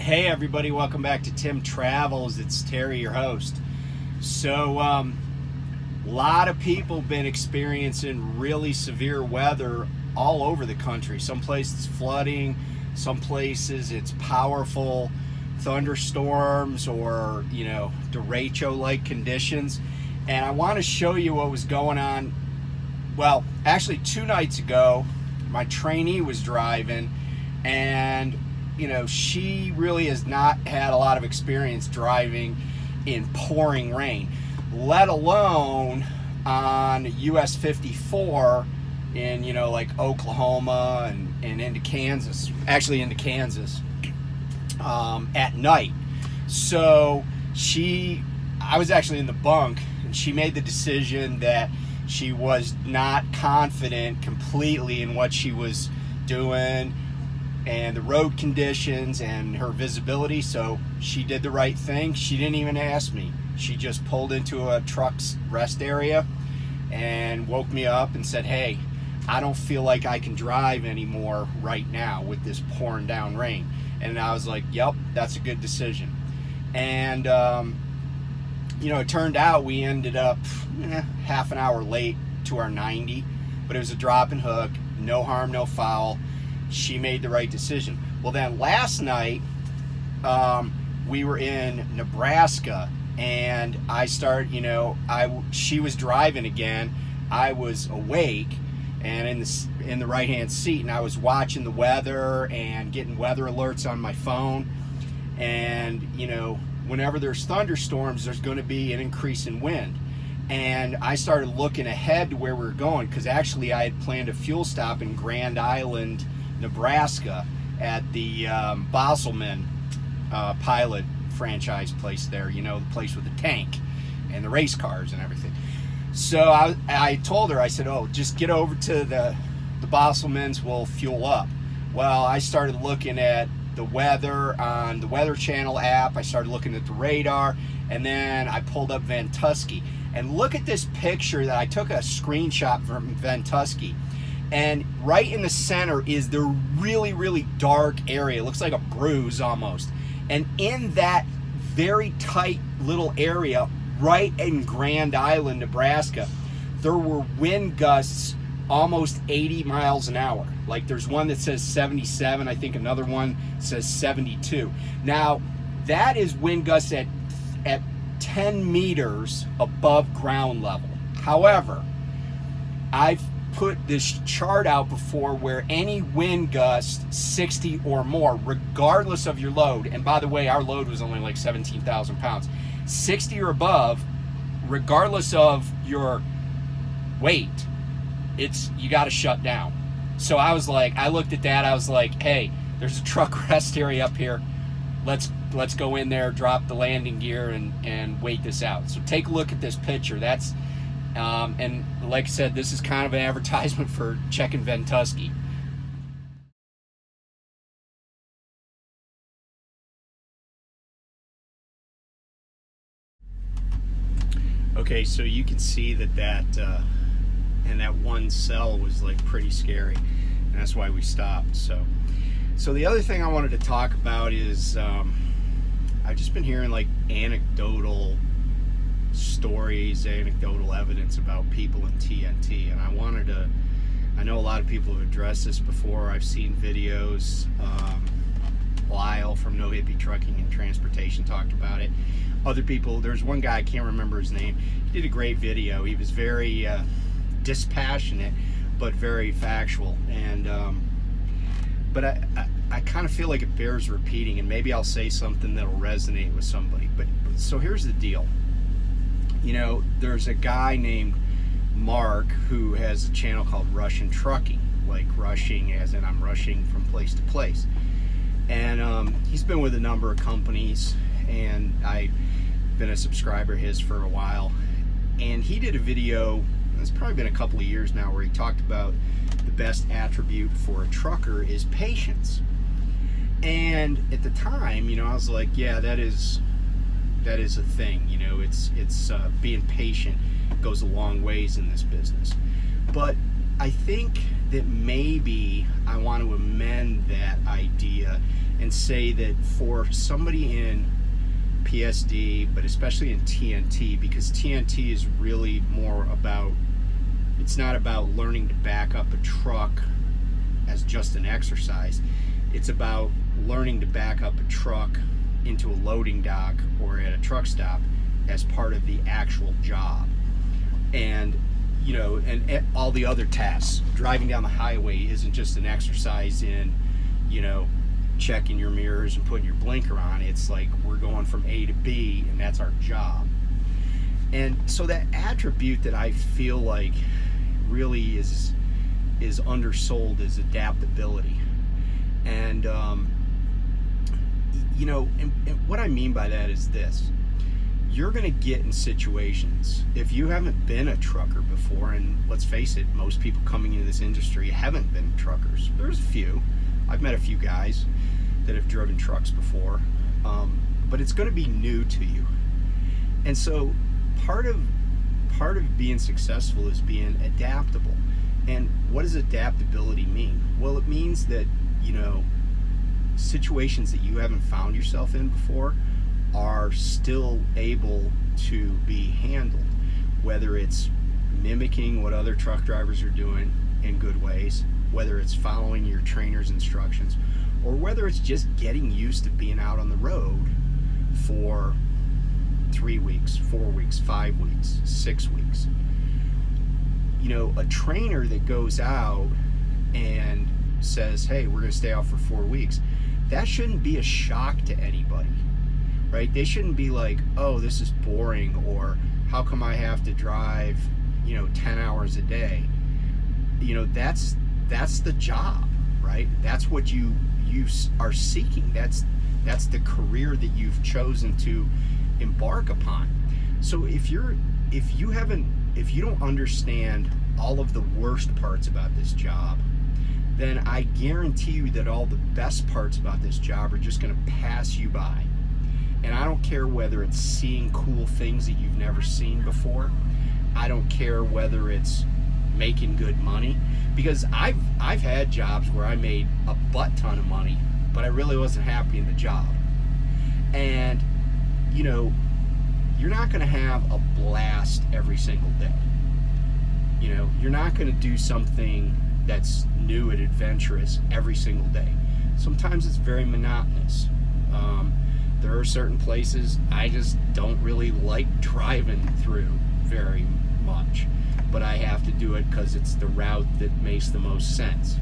Hey everybody, welcome back to Tim Travels. It's Terry, your host. So, um, a lot of people been experiencing really severe weather all over the country. Some places flooding, some places it's powerful thunderstorms or you know derecho-like conditions. And I want to show you what was going on. Well, actually, two nights ago, my trainee was driving, and you know, she really has not had a lot of experience driving in pouring rain, let alone on US 54 in, you know, like Oklahoma and, and into Kansas, actually into Kansas um, at night. So she, I was actually in the bunk, and she made the decision that she was not confident completely in what she was doing and the road conditions and her visibility. So she did the right thing. She didn't even ask me. She just pulled into a truck's rest area and woke me up and said, Hey, I don't feel like I can drive anymore right now with this pouring down rain. And I was like, Yep, that's a good decision. And, um, you know, it turned out we ended up eh, half an hour late to our 90, but it was a drop and hook, no harm, no foul she made the right decision. Well, then last night, um, we were in Nebraska and I started, you know, I she was driving again. I was awake and in the in the right hand seat, and I was watching the weather and getting weather alerts on my phone. And you know, whenever there's thunderstorms, there's going to be an increase in wind. And I started looking ahead to where we were going because actually I had planned a fuel stop in Grand Island, Nebraska at the um, Bosselman uh, pilot franchise place there, you know, the place with the tank and the race cars and everything. So I, I told her, I said, oh, just get over to the, the Bosselmans, we'll fuel up. Well, I started looking at the weather on the Weather Channel app. I started looking at the radar, and then I pulled up Ventusky. And look at this picture that I took a screenshot from Ventusky and right in the center is the really really dark area. It looks like a bruise almost. And in that very tight little area right in grand island nebraska there were wind gusts almost 80 miles an hour. Like there's one that says 77 i think another one says 72 now that is wind gusts at at 10 meters above ground level. However i've put this chart out before where any wind gust 60 or more, regardless of your load, and by the way, our load was only like 17,000 pounds, 60 or above, regardless of your weight, it's you got to shut down. So I was like, I looked at that, I was like, hey, there's a truck rest area up here. Let's let's go in there, drop the landing gear, and and wait this out. So take a look at this picture. That's um, and like I said, this is kind of an advertisement for checking Ventusky. Okay, so you can see that that uh, and that one cell was like pretty scary, and that's why we stopped. So, so the other thing I wanted to talk about is um, I've just been hearing like anecdotal stories, anecdotal evidence about people in TNT, and I wanted to. I know a lot of people have addressed this before. I've seen videos. Um, Lyle from No Hippie Trucking and Transportation talked about it. Other people, there's one guy I can't remember his name. He did a great video. He was very uh, dispassionate, but very factual. And um, but I, I, I kind of feel like it bears repeating, and maybe I'll say something that'll resonate with somebody. But so here's the deal you know, there's a guy named Mark who has a channel called Russian Trucking, like rushing as in I'm rushing from place to place. And um, he's been with a number of companies, and I've been a subscriber of his for a while. And he did a video, it's probably been a couple of years now, where he talked about the best attribute for a trucker is patience. And at the time, you know, I was like, yeah, that is that is a thing. You know, it's it's uh, being patient goes a long ways in this business. But I think that maybe I want to amend that idea and and say that for somebody in PSD, but especially in TNT, because TNT is really more about, it's not about learning to back up a truck as just an exercise. It's about learning to back up a truck into a loading dock or at a truck stop as part of the actual job. And you know, and all the other tasks. Driving down the highway isn't just an exercise in, you know, checking your mirrors and putting your blinker on. It's like we're going from A to B, and that's our job. And so that attribute that I feel like really is is undersold is adaptability. And um, you know, and, and what I mean by that is this. You're going to get in situations if you haven't been a trucker before and let's face it most people coming into this industry haven't been truckers. There's a few. I've met a few guys that have driven trucks before um, but it's going to be new to you. And so part of part of being successful is being adaptable. And what does adaptability mean? Well it means that you know situations that you haven't found yourself in before are still able to be handled, whether it's mimicking what other truck drivers are doing in good ways, whether it's following your trainer's instructions, or whether it's just getting used to being out on the road for three weeks, four weeks, five weeks, six weeks. You know, a trainer that goes out and says, hey, we're going to stay out for four weeks, that shouldn't be a shock to anybody right? They shouldn't be like, oh, this is boring, or how come I have to drive, you know, 10 hours a day? You know, that's that's the job, right? That's what you you are seeking. That's that's the career that you've chosen to embark upon. So if you're if you haven't if you don't understand all of the worst parts about this job, then I guarantee you that all the best parts about this job are just going to pass you by. And I don't care whether it's seeing cool things that you've never seen before. I don't care whether it's making good money because I've I've had jobs where I made a butt ton of money, but I really wasn't happy in the job. And you know, you're not going to have a blast every single day. You know, you're not going to do something that's new and adventurous every single day. Sometimes it's very monotonous. Um, there are certain places I just don't really like driving through very much, but I have to do it because it's the route that makes the most sense.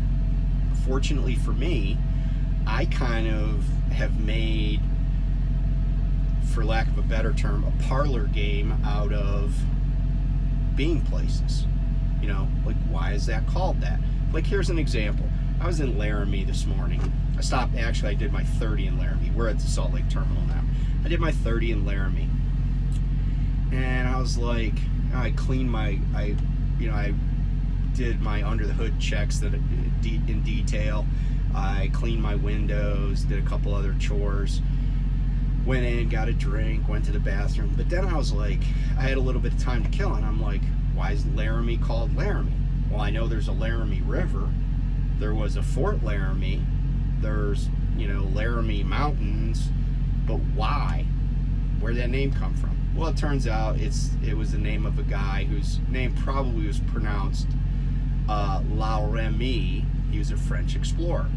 Fortunately for me, I kind of have made, for lack of a better term, a parlor game out of being places. You know, like why is that called that? Like here's an example. I was in Laramie this morning. I stopped, actually I did my 30 in Laramie. We're at the Salt Lake Terminal now. I did my 30 in Laramie. And I was like, I cleaned my, I, you know, I did my under the hood checks that in detail. I cleaned my windows, did a couple other chores. Went in, got a drink, went to the bathroom. But then I was like, I had a little bit of time to kill, and I'm like, why is Laramie called Laramie? Well, I know there's a Laramie River there was a Fort Laramie, there's, you know, Laramie Mountains, but why? Where did that name come from? Well, it turns out it's it was the name of a guy whose name probably was pronounced uh, Laramie. He was a French explorer,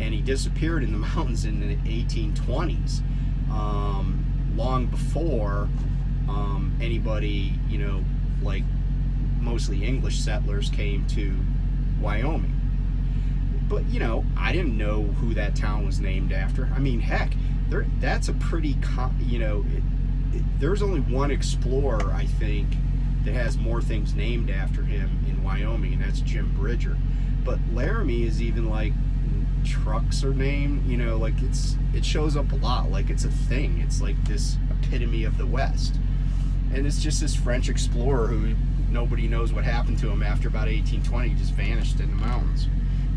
and he disappeared in the mountains in the 1820s, um, long before um, anybody, you know, like mostly English settlers came to Wyoming but you know, I didn't know who that town was named after. I mean, heck, there that's a pretty, you know, it, it, there's only one explorer I think that has more things named after him in Wyoming, and that's Jim Bridger. But Laramie is even like trucks are named, you know, like it's it shows up a lot, like it's a thing. It's like this epitome of the West. And it's just this French explorer who nobody knows what happened to him after about 1820, he just vanished in the mountains.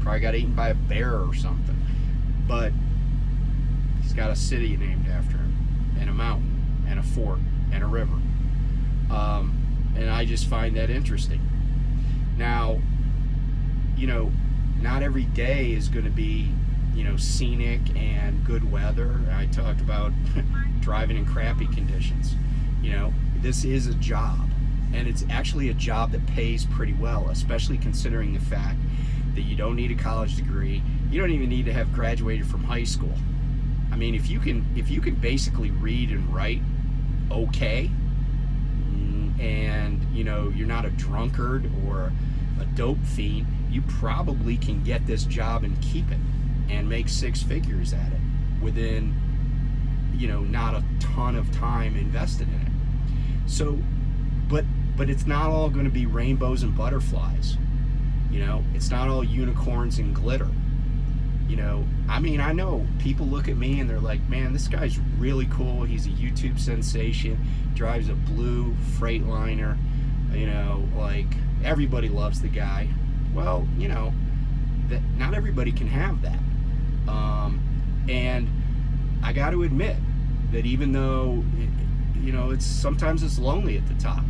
Probably got eaten by a bear or something. But he's got a city named after him, and a mountain, and a fort, and a river. Um, and I just find that interesting. Now, you know, not every day is going to be you know, scenic and good weather. I talked about driving in crappy conditions. You know, this is a job, and it's actually a job that pays pretty well, especially considering the fact that you don't need a college degree. You don't even need to have graduated from high school. I mean, if you can if you can basically read and write okay, and you know you're not a drunkard or a dope fiend, you probably can get this job and keep it and make six figures at it within you know not a ton of time invested in it. So, but it's not all going to be rainbows and butterflies. You know, it's not all unicorns and glitter. You know, I mean, I know people look at me and they're like, man, this guy's really cool. He's a YouTube sensation, drives a blue Freightliner. You know, like everybody loves the guy. Well, you know, that not everybody can have that. Um, and I got to admit that even though, you know, it's sometimes it's lonely at the top.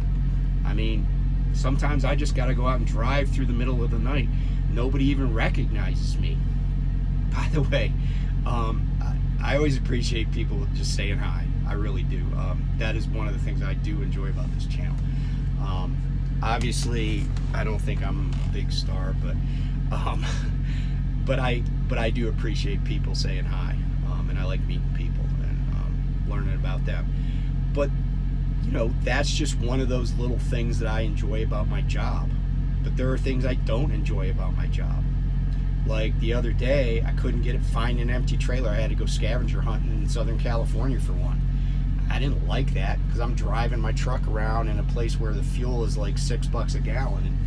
I mean, sometimes I just got to go out and drive through the middle of the night. Nobody even recognizes me. By the way, um, I, always appreciate people just saying hi. I really do. Um, that is one of the things I do enjoy about this channel. Um, obviously, I don't think I'm a big star, but um, but I but I do appreciate people saying hi, um, and I like meeting people and um, learning about them. But you know, that's just one of those little things that I enjoy about my job. But there are things I don't enjoy about my job. Like the other day, I couldn't get it find an empty trailer. I had to go scavenger hunting in Southern California for one. I didn't like that because I'm driving my truck around in a place where the fuel is like six bucks a gallon,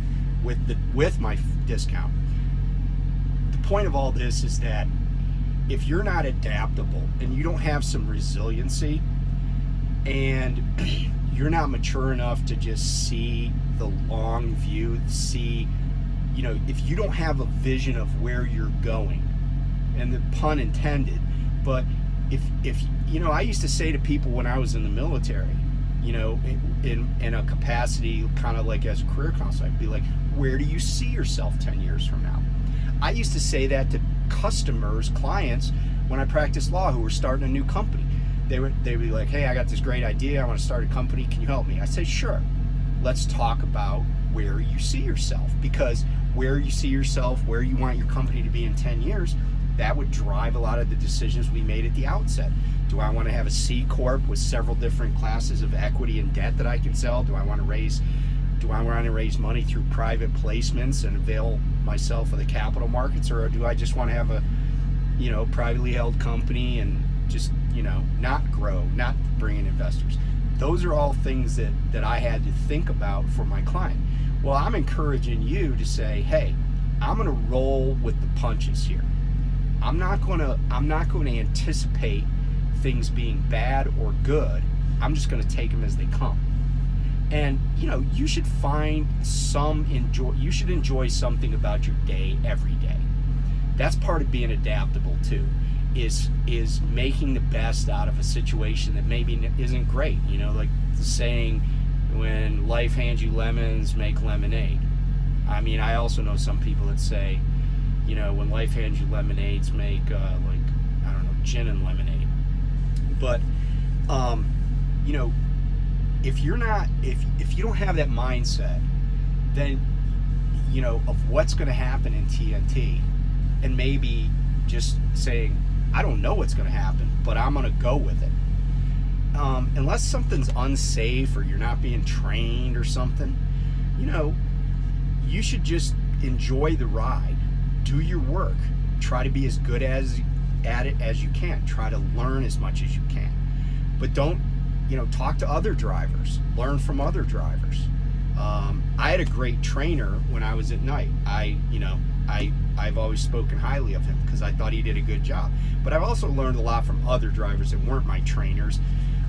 with the with my discount. The point of all this is that if you're not adaptable and you don't have some resiliency, and you're not mature enough to just see the long view, see, you know, if you don't have a vision of where you're going, and the pun intended, but if if you know, I used to say to people when I was in the military, you know, in in a capacity kind of like as a career counselor, I'd be like, where do you see yourself 10 years from now? I used to say that to customers, clients, when I practiced law who were starting a new company. They would they would be like, hey, I got this great idea. I want to start a company. Can you help me? I say, sure. Let's talk about where you see yourself because where you see yourself, where you want your company to be in 10 years, that would drive a lot of the decisions we made at the outset. Do I want to have a C corp with several different classes of equity and debt that I can sell? Do I want to raise do I want to raise money through private placements and avail myself of the capital markets or do I just want to have a you know privately held company and just you know not grow not bring in investors those are all things that that I had to think about for my client well I'm encouraging you to say hey I'm going to roll with the punches here I'm not going to I'm not going to anticipate things being bad or good. I'm just going to take them as they come. And you know, you should find some enjoy you should enjoy something about your day every day. That's part of being adaptable too. Is is making the best out of a situation that maybe isn't great, you know, like the saying when life hands you lemons, make lemonade. I mean, I also know some people that say, you know, when life hands you lemonades, make uh, like I don't know, gin and lemonade. But um, you know, if you're not, if if you don't have that mindset, then you know of what's going to happen in TNT, and maybe just saying, I don't know what's going to happen, but I'm going to go with it. Um, unless something's unsafe or you're not being trained or something, you know, you should just enjoy the ride do your work. Try to be as good as at it as you can. Try to learn as much as you can. But don't, you know, talk to other drivers. Learn from other drivers. Um, I had a great trainer when I was at Knight. I, you know, I I've always spoken highly of him because I thought he did a good job. But I've also learned a lot from other drivers that weren't my trainers.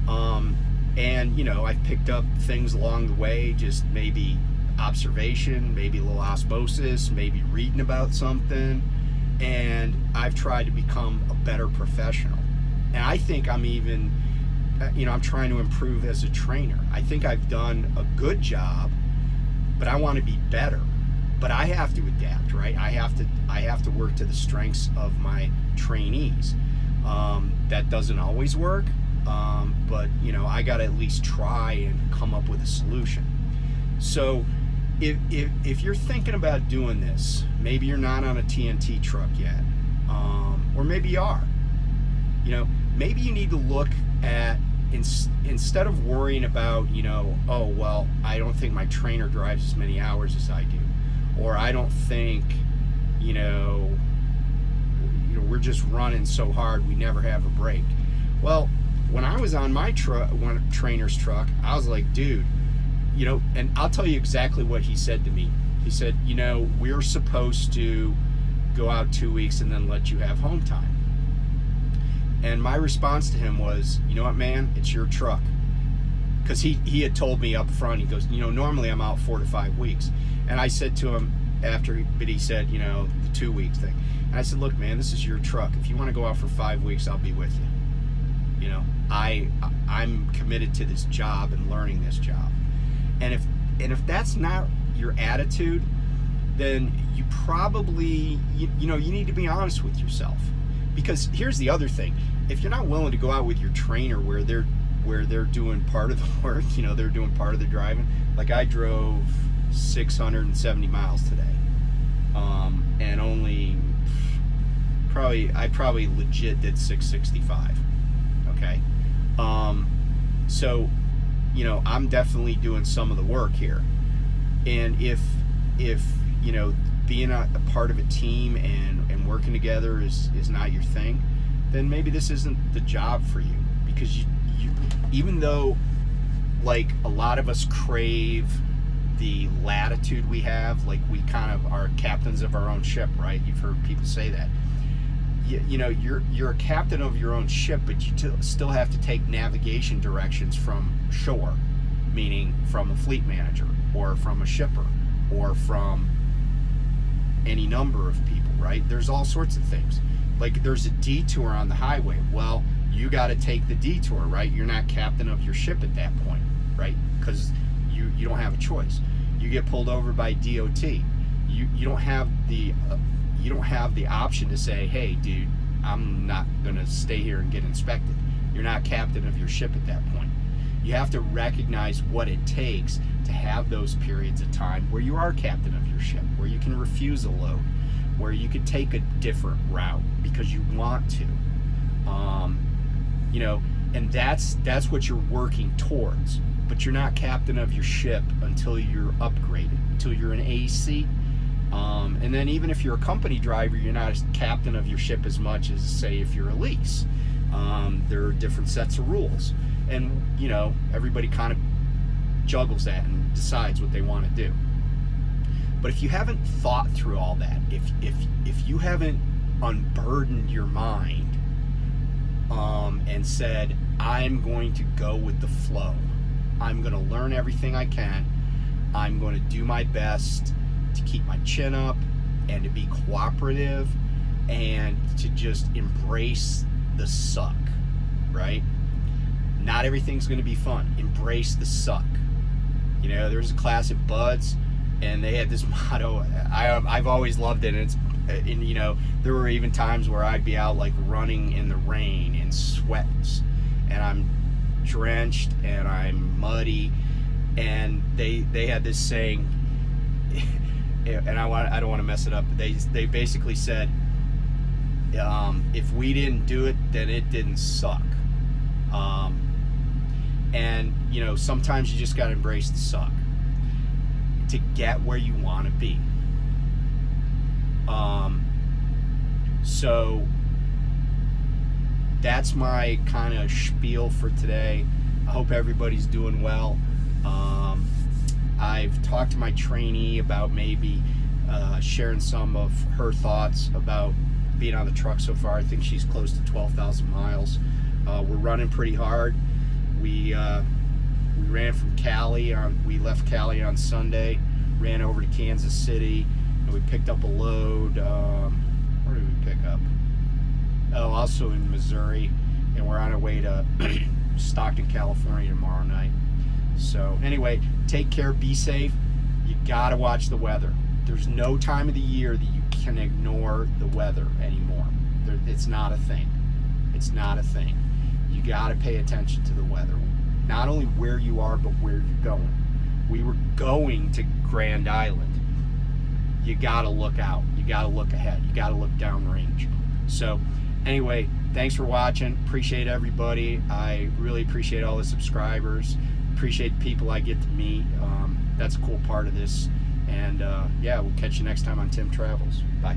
Um, and you know, I've picked up things along the way, just maybe observation, maybe a little osmosis, maybe reading about something. And I've tried to become a better professional. And I think I'm even, uh, you know, I'm trying to improve as a trainer. I think I've done a good job, but I want to be better. But I have to adapt, right? I have to I have to work to the strengths of my trainees. Um, that doesn't always work, um, but you know I got to at least try and come up with a solution. So if, if, if you're thinking about doing this, maybe you're not on a TNT truck yet, um, or maybe you are. You know, maybe you need to look at in, instead of worrying about, you know, oh well, I don't think my trainer drives as many hours as I do, or I don't think, you know, you know, we're just running so hard we never have a break. Well, when I was on my truck, one trainer's truck, I was like, dude, you know, and I'll tell you exactly what he said to me. He said, you know, we're supposed to go out two weeks and then let you have home time. And my response to him was, you know what, man, it's your truck. Because he, he had told me up front, he goes, you know, normally I'm out four to five weeks. And I said to him after, but he said, you know, the two weeks thing. And I said, look, man, this is your truck. If you want to go out for five weeks, I'll be with you. You know, I, I'm committed to this job and learning this job. And if, and if that's not your attitude, then you probably, you, you know, you need to be honest with yourself because here's the other thing if you're not willing to go out with your trainer where they're where they're doing part of the work you know they're doing part of the driving. Like i drove 670 miles today. Um, and only probably i probably legit did 665 okay? Um, so you know i'm definitely doing some of the work here. And if if you know being a, a part of a team and, and working together is, is not your thing, then maybe this isn't the job for you. Because you, you even though like a lot of us crave the latitude we have, like we kind of are captains of our own ship, right? You've heard people say that. You, you know, you're you're a captain of your own ship, but you still have to take navigation directions from shore, meaning from a fleet manager or from a shipper or from any number of people, right? There's all sorts of things. Like there's a detour on the highway. Well, you got to take the detour, right? You're not captain of your ship at that point, right? Because you you don't have a choice. You get pulled over by DOT. You you don't have the uh, you don't have the option to say, hey, dude, I'm not gonna stay here and get inspected. You're not captain of your ship at that point. You have to recognize what it takes to have those periods of time where you are captain of your ship, where you can refuse a load, where you could take a different route because you want to. Um, you know, and that's that's what you're working towards. But you're not captain of your ship until you're upgraded, until you're an AC. Um, and then even if you're a company driver, you're not a captain of your ship as much as say if you're a lease. Um, there are different sets of rules, and you know everybody kind of juggles that and decides what they want to do. But if you haven't thought through all that, if if if you haven't unburdened your mind um, and said, "I'm going to go with the flow. I'm going to learn everything I can. I'm going to do my best to keep my chin up and to be cooperative and to just embrace the suck." Right? Not everything's going to be fun. Embrace the suck. You know, there's a class at BUD/S, and they had this motto. I, I've always loved it. And it's, and you know, there were even times where I'd be out like running in the rain in sweats, and I'm drenched and I'm muddy, and they they had this saying, and I want I don't want to mess it up. They they basically said, um, if we didn't do it, then it didn't suck. Um, and, you know, sometimes you just got to embrace the suck to get where you want to be. Um, so that's my kind of spiel for today. I hope everybody's doing well. Um, I've talked to my trainee about maybe uh, sharing some of her thoughts about being on the truck so far. I think she's close to 12,000 miles. Uh, we're running pretty hard we uh, we ran from Cali on we left Cali on Sunday, ran over to Kansas City, and we picked up a load. Um, where did we pick up? Oh, also in Missouri, and we're on our way to Stockton, California tomorrow night. So anyway, take care, be safe. You gotta watch the weather. There's no time of the year that you can ignore the weather anymore. There, it's not a thing. It's not a thing. You got to pay attention to the weather. Not only where you are, but where you're going. We were going to Grand Island. You got to look out. You got to look ahead. You got to look downrange. So, anyway, thanks for watching. Appreciate everybody. I really appreciate all the subscribers. Appreciate the people I get to meet. Um, that's a cool part of this. And uh, yeah, we'll catch you next time on Tim Travels. Bye.